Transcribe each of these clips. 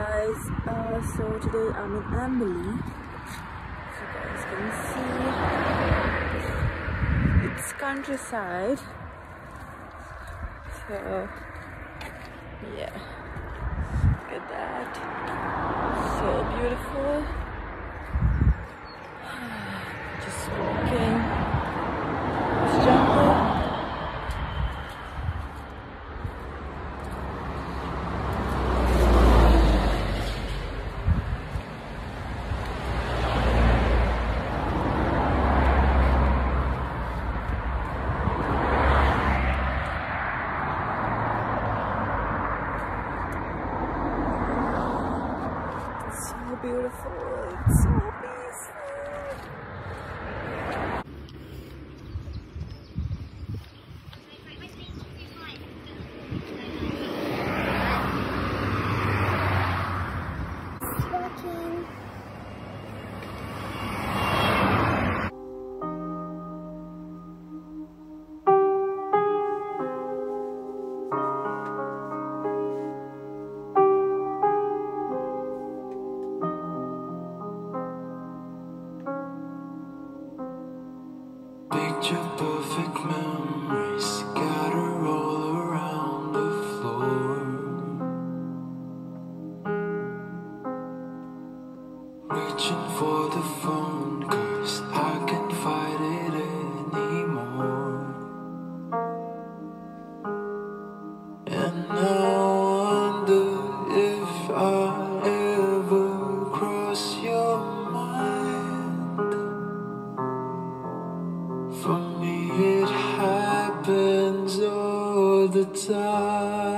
guys. Uh, so today I'm in Amberley as you guys can see? It's countryside. So yeah. Look at that. So beautiful. your perfect memory. For me, it happens all the time.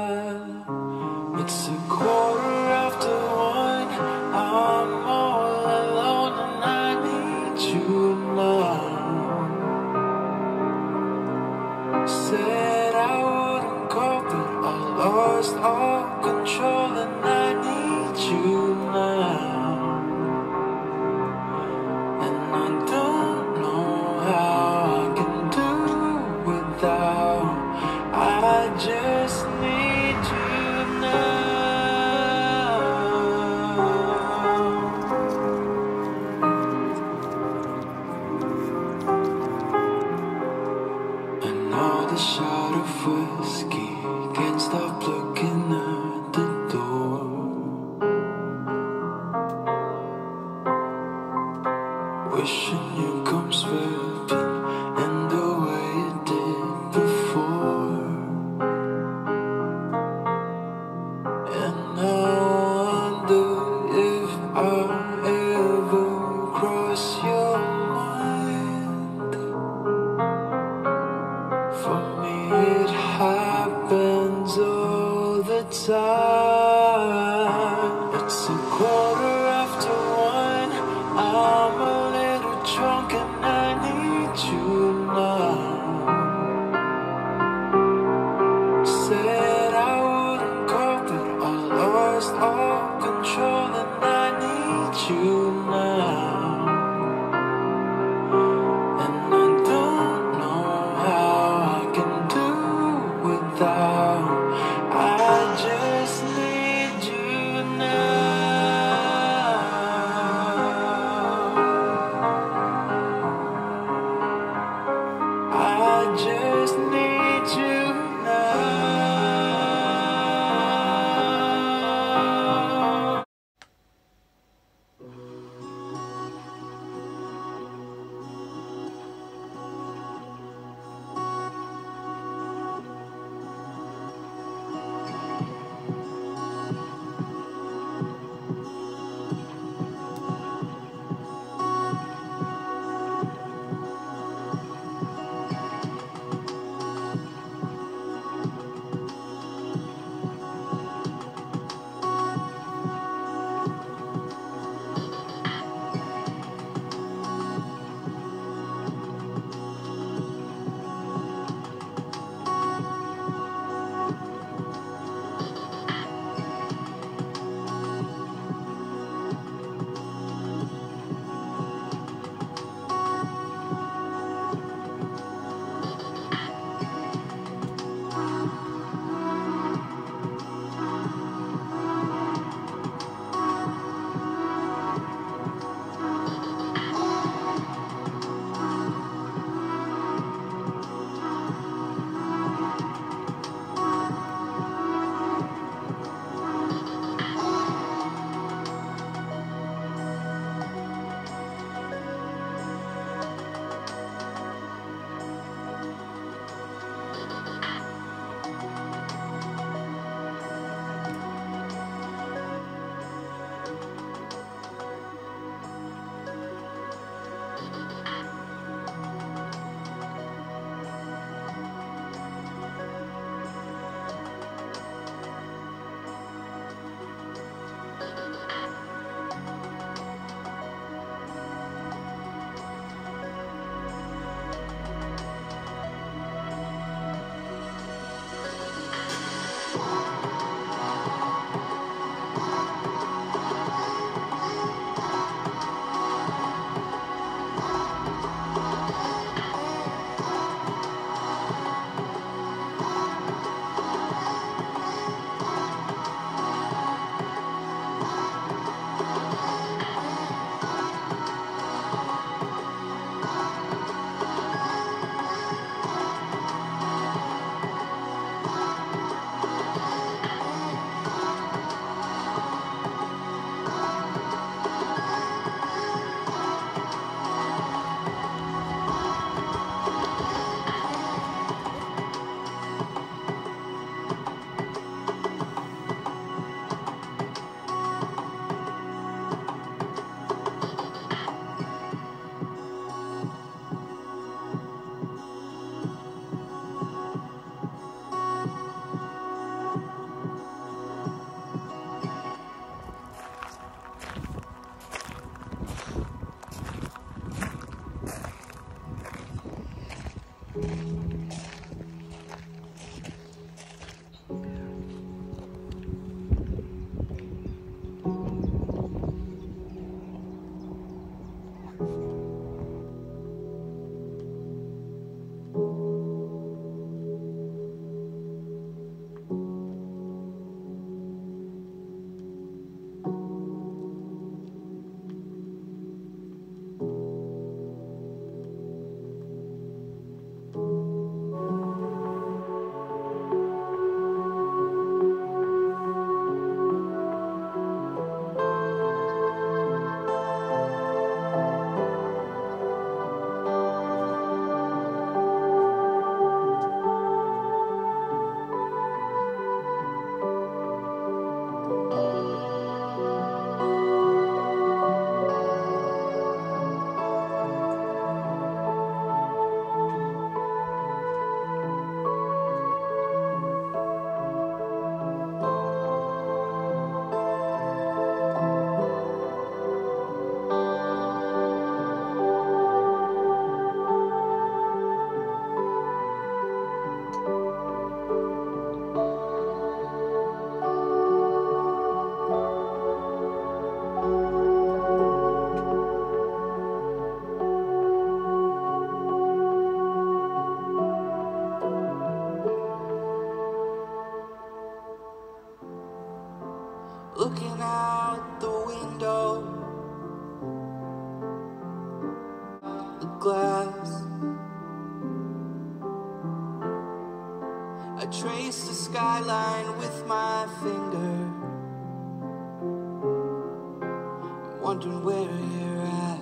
Wondering where you're at.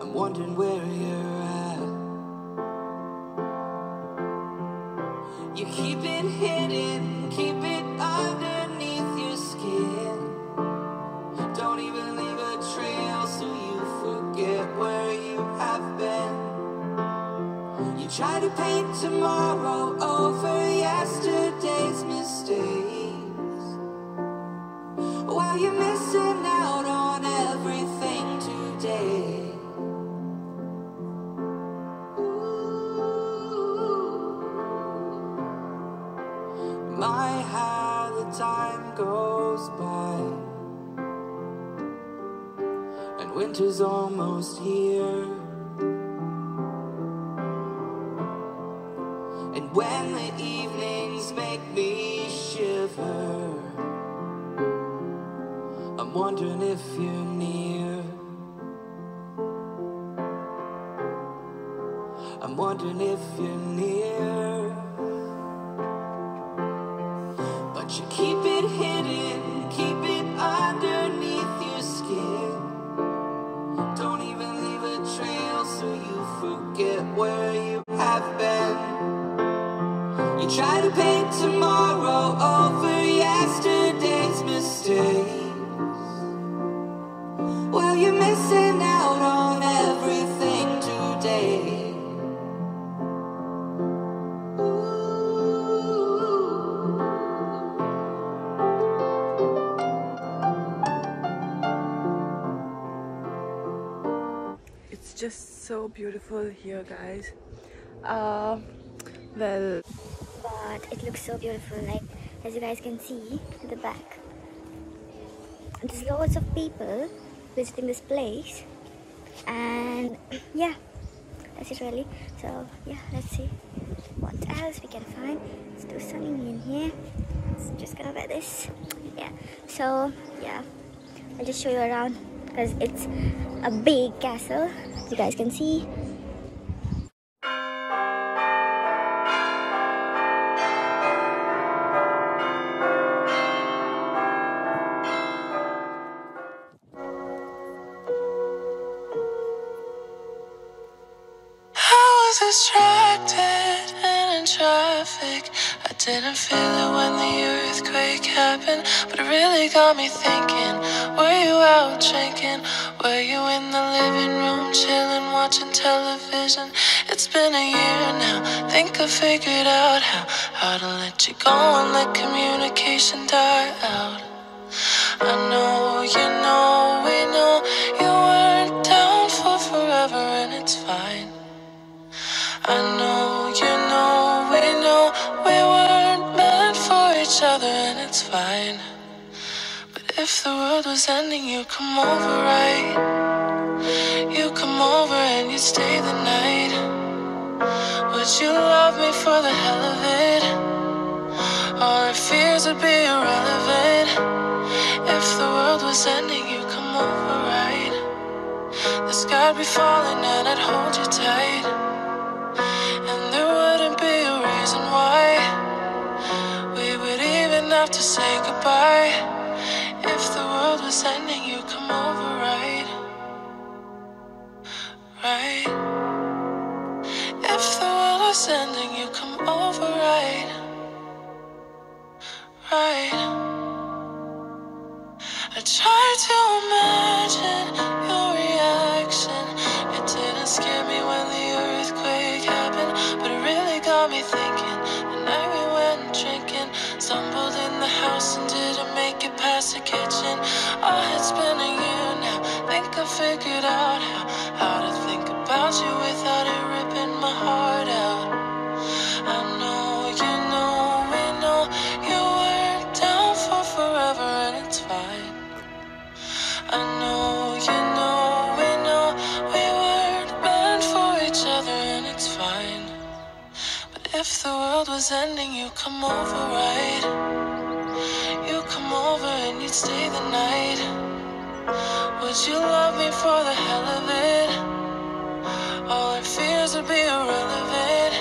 I'm wondering where you're at. You keep it hidden, keep it underneath your skin. Don't even leave a trail so you forget where you have been. You try to paint tomorrow over yesterday's you're missing out on everything today. My, how the time goes by. And winter's almost here. And when the evenings I'm wondering if you're near. I'm wondering if you're near. But you keep it hidden, keep it underneath your skin. Don't even leave a trail so you forget where you have been. You try to paint tomorrow over yesterday's beautiful here, guys. Uh, well, but it looks so beautiful like as you guys can see at the back. There's lots of people visiting this place. And yeah that's it really. So yeah let's see what else we can find. It's too sunny in here. So just gonna wear this. Yeah so yeah. I'll just show you around because it's a big castle you guys can see distracted and in traffic. I didn't feel it when the earthquake happened, but it really got me thinking. Were you out drinking? Were you in the living room chilling, watching television? It's been a year now. Think I figured out how how to let you go and let communication die out. I know you know we know you weren't down for forever, and it's fine. I know you know we know we weren't meant for each other and it's fine. If the world was ending, you'd come over, right? You come over and you'd stay the night. Would you love me for the hell of it? Our fears would be irrelevant. If the world was ending, you'd come over, right? The sky'd be falling and I'd hold you tight. And there wouldn't be a reason why we would even have to say goodbye. If the world was ending, you come over, right? Right? If the world was ending, you come over, right? Right? I tried to imagine your reaction. It didn't scare me when the earthquake happened, but it really got me thinking. Stumbled in the house and didn't make it past the kitchen. It's been a year now. Think I figured out how how to think about you without if the world was ending, you come over, right? You come over and you'd stay the night. Would you love me for the hell of it? All our fears would be irrelevant.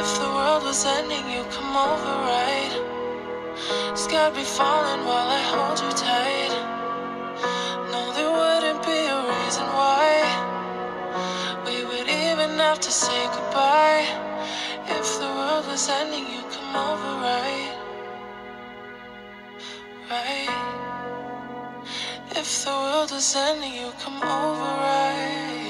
If the world was ending, you come over, right? Sky'd be falling while I hold you tight. No, there wouldn't be a reason why we would even have to say goodbye. Was ending, you come over, right? Right? If the world was ending, you come over? Right?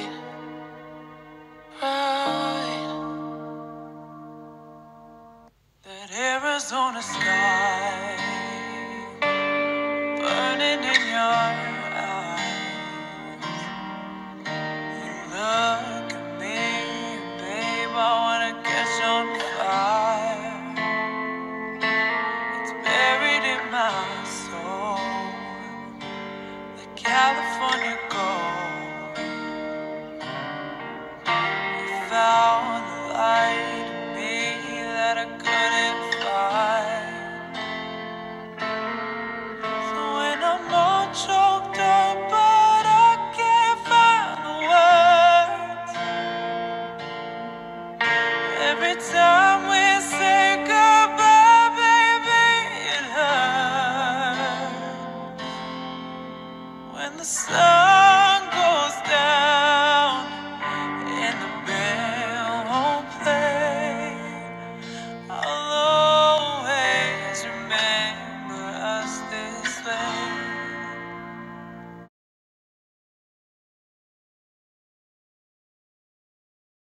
Every time